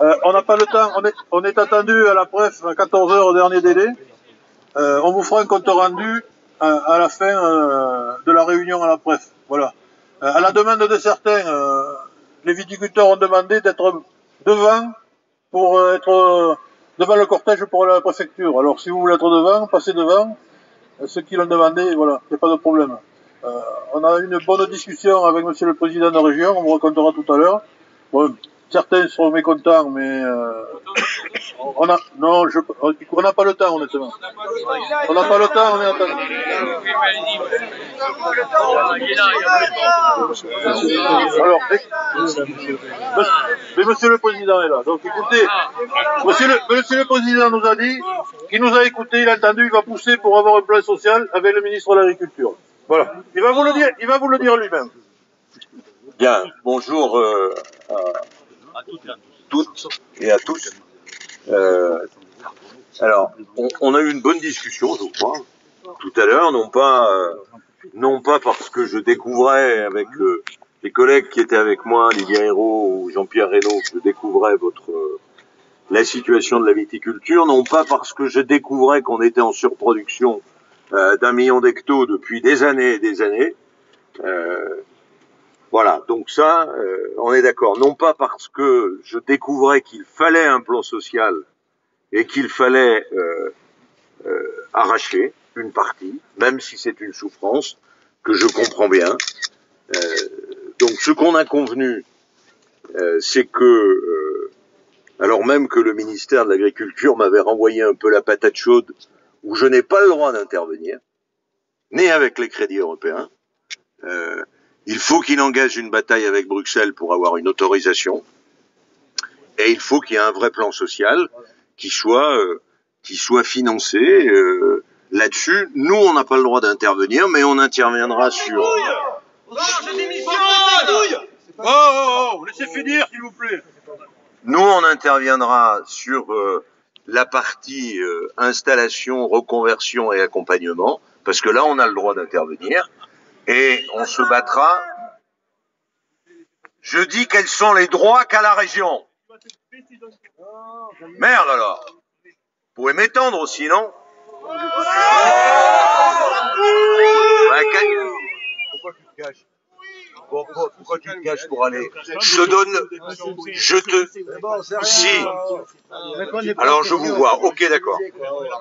Euh, on n'a pas le temps, on est, attendu à la presse à 14 heures au dernier délai. Euh, on vous fera un compte rendu à, à la fin euh, de la réunion à la presse. Voilà. Euh, à la demande de certains, euh, les viticulteurs ont demandé d'être devant pour euh, être euh, devant le cortège pour la préfecture. Alors si vous voulez être devant, passez devant. Euh, Ceux qui l'ont demandé, voilà, il n'y a pas de problème. Euh, on a eu une bonne discussion avec Monsieur le Président de la région, on vous racontera tout à l'heure. Certains seront mécontents, mais euh, on a non, je, on n'a pas le temps honnêtement. On n'a pas le temps, on est attendu. Alors, mais, Monsieur le Président est là. Donc écoutez, Monsieur le, Monsieur le Président nous a dit qu'il nous a écouté, il a entendu, il va pousser pour avoir un plan social avec le ministre de l'Agriculture. Voilà. Il va vous le dire, il va vous le dire lui-même. Bien, bonjour euh, toutes et à tous. Euh, alors, on, on a eu une bonne discussion, je crois, tout à l'heure, non pas, euh, non pas parce que je découvrais avec euh, les collègues qui étaient avec moi, Lydia Hérault ou Jean-Pierre Reynaud, je découvrais votre euh, la situation de la viticulture, non pas parce que je découvrais qu'on était en surproduction euh, d'un million d'hectos depuis des années et des années. Voilà, donc ça, euh, on est d'accord. Non pas parce que je découvrais qu'il fallait un plan social et qu'il fallait euh, euh, arracher une partie, même si c'est une souffrance que je comprends bien. Euh, donc ce qu'on a convenu, euh, c'est que, euh, alors même que le ministère de l'Agriculture m'avait renvoyé un peu la patate chaude, où je n'ai pas le droit d'intervenir, ni avec les crédits européens, euh, il faut qu'il engage une bataille avec Bruxelles pour avoir une autorisation. Et il faut qu'il y ait un vrai plan social qui soit, euh, qui soit financé. euh, Là-dessus, nous, on n'a pas le droit d'intervenir, mais on interviendra sur. Oh, oh, oh, laissez finir, s'il vous plaît. Nous, on interviendra sur euh, la partie euh, installation, reconversion et accompagnement, parce que là, on a le droit d'intervenir, et on se battra. Je dis quels sont les droits qu'a la région. Merde alors. Vous pouvez m'étendre aussi, non Pourquoi tu te caches pourquoi, pourquoi tu te caches pour aller Je te donne, je te, si. Alors je vous vois. Ok, d'accord.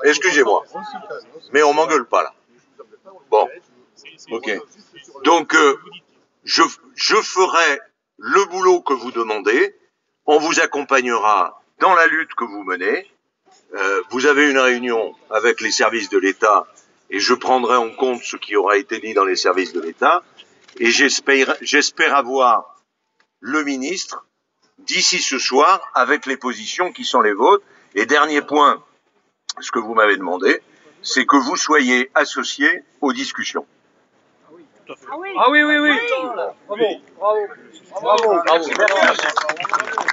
Excusez-moi, mais on m'engueule pas là. Bon, ok. Donc euh, je, je ferai le boulot que vous demandez. On vous accompagnera dans la lutte que vous menez. Euh, vous avez une réunion avec les services de l'État et je prendrai en compte ce qui aura été dit dans les services de l'État et j'espère, j'espère avoir le ministre d'ici ce soir avec les positions qui sont les vôtres. Et dernier point, ce que vous m'avez demandé, c'est que vous soyez associés aux discussions. Ah oui, oui, oui. Bravo, bravo. Bravo, bravo.